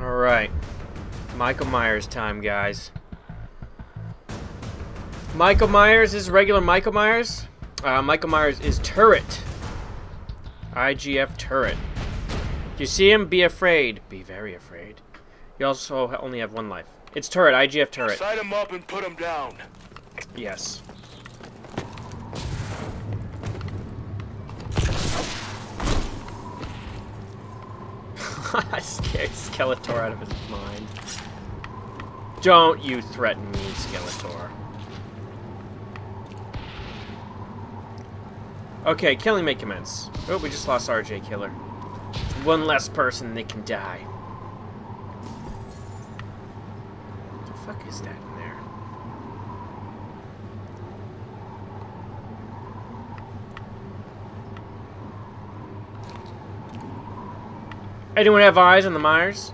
Alright. Michael Myers time, guys. Michael Myers is regular Michael Myers. Uh, Michael Myers is Turret. IGF Turret. If you see him, be afraid. Be very afraid. You also only have one life. It's Turret, IGF Turret. Sight him up and put him down. Yes. I scared Skeletor out of his mind. Don't you threaten me, Skeletor. Okay, killing may commence. Oh, we just lost RJ Killer. One less person that can die. What the fuck is that in there? Anyone have eyes on the Myers?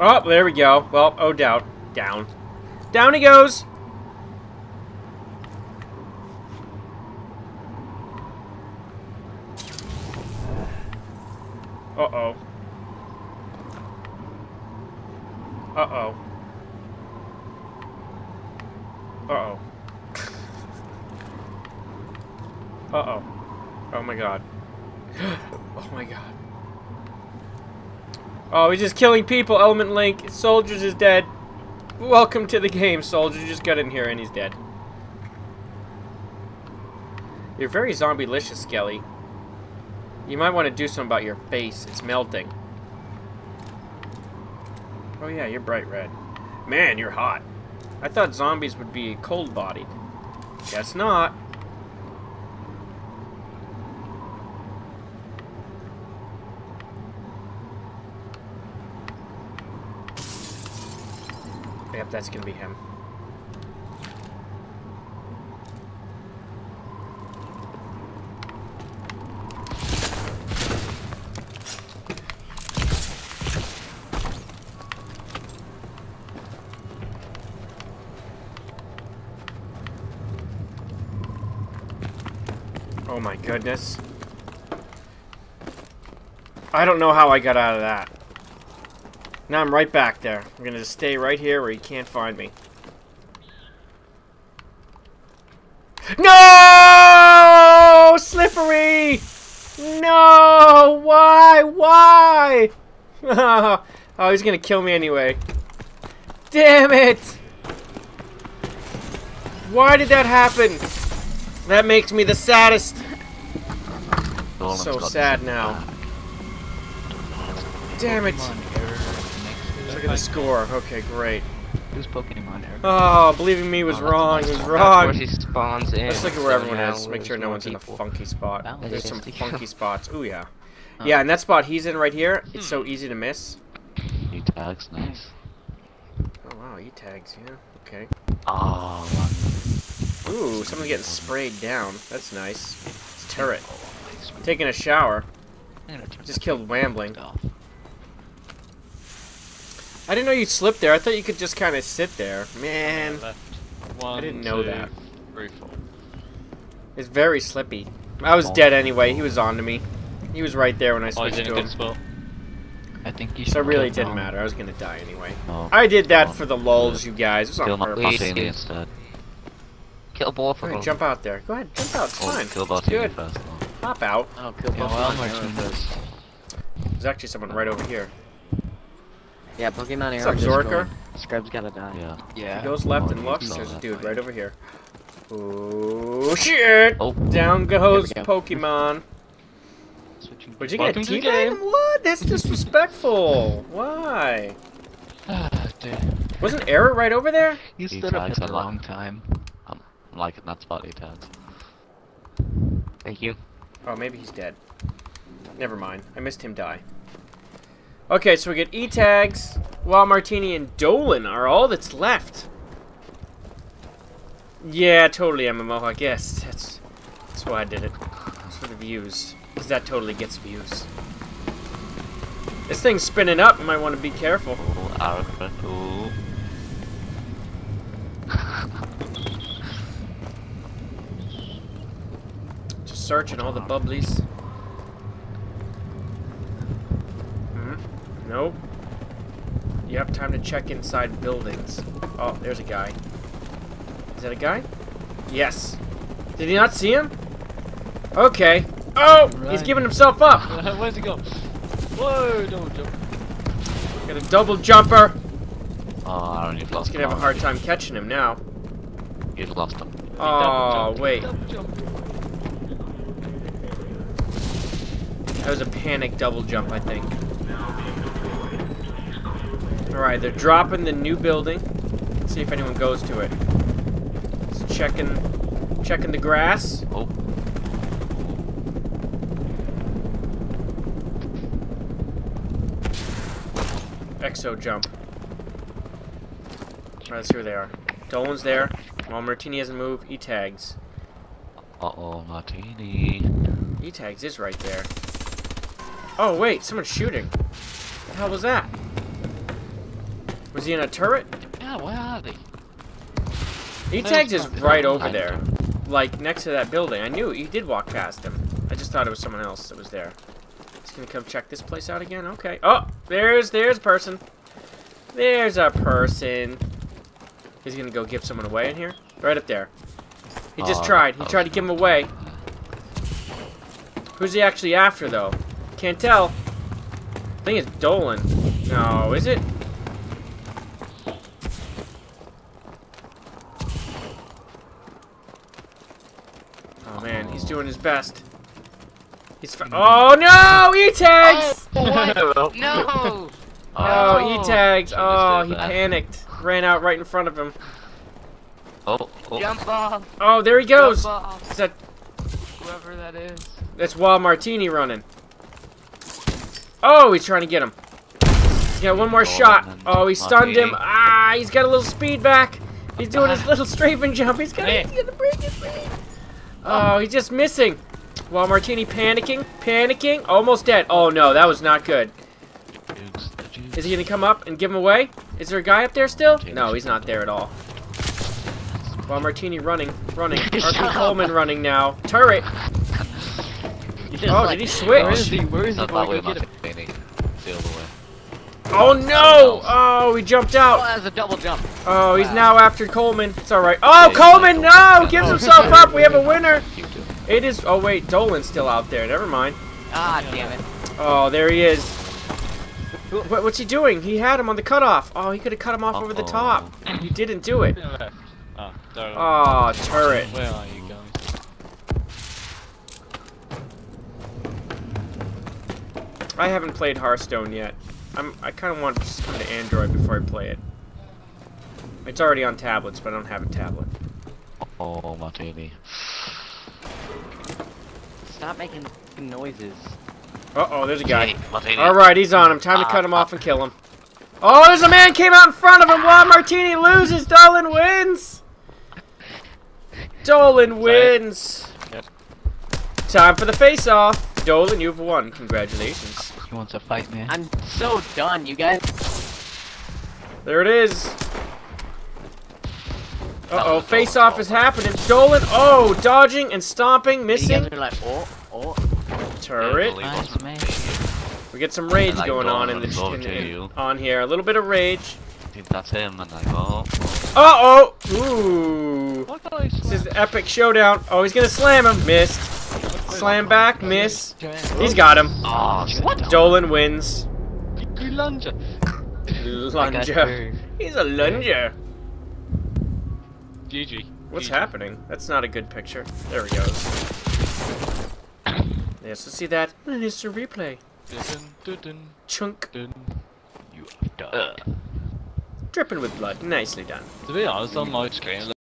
Oh, there we go. Well, oh doubt. Down. Down he goes! Uh-oh. Uh-oh. Uh-oh. Uh-oh. Oh my god. oh my god. Oh, he's just killing people, Element Link. Soldiers is dead. Welcome to the game, Soldier. You just got in here and he's dead. You're very zombie-licious, Skelly. You might want to do something about your face. It's melting. Oh yeah, you're bright red. Man, you're hot. I thought zombies would be cold-bodied. Guess not. Yep, that's gonna be him. Oh my goodness. I don't know how I got out of that. Now I'm right back there. I'm gonna just stay right here where he can't find me. No! Slippery! No! Why? Why? oh, he's gonna kill me anyway. Damn it! Why did that happen? That makes me the saddest. Nolan's So sad now. Damn it. At the score. Okay, great. Who's Pokemon error? Oh, believing me was Oh, wrong. nice It was. Wrong. where she spawns in. Let's look at where everyone is. Make sure no one's in a funky spot. Balance There's some funky spots. Ooh, yeah. Oh. Yeah, and that spot he's in right here, it's so hmm. easy to miss. New tags, nice. Oh, wow, E tags, yeah. Okay. Oh. Ooh, someone's getting sprayed down. That's nice. It's turret. Taking a shower. I'm gonna turn Just killed Wambling. Off. I didn't know you'd slip there. I thought you could just kind of sit there. Man, left. One, didn't know two, that. three, four. it's very slippy. I was dead anyway. He was on to me. He was right there when I Oh, he's switched in a to good him. spot. I think you So should it really didn't Dom. matter. I was gonna die anyway. No. I did that Come for the lulz, you guys. It was Kill on not purpose. Please. Instead. Kill both of Alright, them. jump out there. Go ahead, jump out. It's Oh, fine. kill It's Martini good. first, though. Pop out. Oh, kill yeah, well, Martinez. There's actually someone right over here. Yeah, Pokemon What's Arrow. up, Zorka? going. Scrub's gotta die. Yeah. Yeah. He goes left Oh, and looks. There's a dude fight. right over here. Oh shit! Oh. Down goes go. Pokemon. Switching. Would you get Welcome to the teabag game. him? What? That's disrespectful. Why? Ah, dude. Wasn't Error right over there? You He stood up tags at a long time. I'm, I'm liking that spot he tags. Thank you. Oh, maybe he's dead. Never mind. I missed him die. Okay, so we get E-tags, Wild Martini and Dolan are all that's left. Yeah, totally, I'm a Mohawk. Yes, that's, that's why I did it. For the views. Because that totally gets views. This thing's spinning up. You might want to be careful. Just searching all the bubblies. Nope. You have time to check inside buildings. Oh, there's a guy. Is that a guy? Yes. Did he not see him? Okay. Oh, he's giving himself up. Where's he go? Whoa, don't jump. Got a double jumper. Oh, Aaron, you've lost He's gonna have a hard time catching him now. You've lost him. Oh, double jumped. wait. That was a panic double jump, I think. Alright, they're dropping the new building. Let's see if anyone goes to it. Just checking checking the grass. Oh. Exo jump. Alright, let's see where they are. Dolan's there. Wild Martini hasn't moved, E tags. Uh oh, Martini. E tags is right there. Oh wait, someone's shooting. What the hell was that? Was he in a turret? Yeah, where are they? E tags is right over there. Like next to that building. I knew he did walk past him. I just thought it was someone else that was there. He's gonna come check this place out again? Okay. Oh, there's there's a person. There's a person. He's gonna go give someone away in here? Right up there. He just Oh, tried. He tried to give him away. Who's he actually after though? Can't tell. I think it's Dolan. No, is it? Oh man, he's doing his best. He's fi- Oh no! E-tags! Oh, no! Oh, No. E-tags! Oh, he that. panicked. Ran out right in front of him. Oh, oh. Jump off! Oh, there he goes! Is that Whoever that is. that's Wild Martini running. Oh, he's trying to get him. He's got one more Oh, shot. Oh, he stunned him. Ah, he's got a little speed back. He's doing his little strafing jump. He's got Hey. he's gonna break his speed. Oh, he's just missing. Wild Martini panicking, panicking, almost dead. Oh no, that was not good. Jukes, the jukes. Is he gonna come up and give him away? Is there a guy up there still? No, he's not there at all. Wild Martini running, running. RP Coleman running now. Turret. Oh, did he switch? Where is he? Where is he? Not Before I Oh no! Oh, he jumped Oh, out. that's a double jump. Oh, he's Wow. now after Coleman. It's all right. Oh, Coleman, no! Gives himself up. We have a winner. It is. Oh wait, Dolan's still out there. Never mind. Ah, damn it. Oh, there he is. What, what's he doing? He had him on the cutoff. Oh, he could have cut him off over the top. He didn't do it. Oh. Oh, turret. Where are you guys? I haven't played Hearthstone yet. I'm. I kind of want to just come to Android before I play it. It's already on tablets, but I don't have a tablet. Oh, my Martini. Stop making fucking noises. Uh oh, there's a guy. Martini. All right, he's on him. Time to cut him off and kill him. Oh, there's a man came out in front of him. Juan Martini loses. Dolan wins. Dolan wins. Yep. Time for the face-off. Dolan, you've won. Congratulations. He wants to fight me. I'm so done, you guys. There it is. Uh-oh, oh, oh, face-off oh, is happening. Dolan, oh, dodging and stomping, You missing. guys are like, oh, oh. Turret. We get some rage And going on in and the in, in- on here. A little bit of rage. I think that's him, and I go. Uh-oh. Ooh. What This is the epic showdown. Oh, he's gonna slam him. Missed. Slam back. Miss. He's got him. Oh. Dolan wins. You lunger. Lunger. He's a lunger. GG. What's happening? That's not a good picture. There he goes. Yes, let's see that. It's a replay. Chunk. You have died. Dripping with blood. Nicely done. To be honest, on my screen,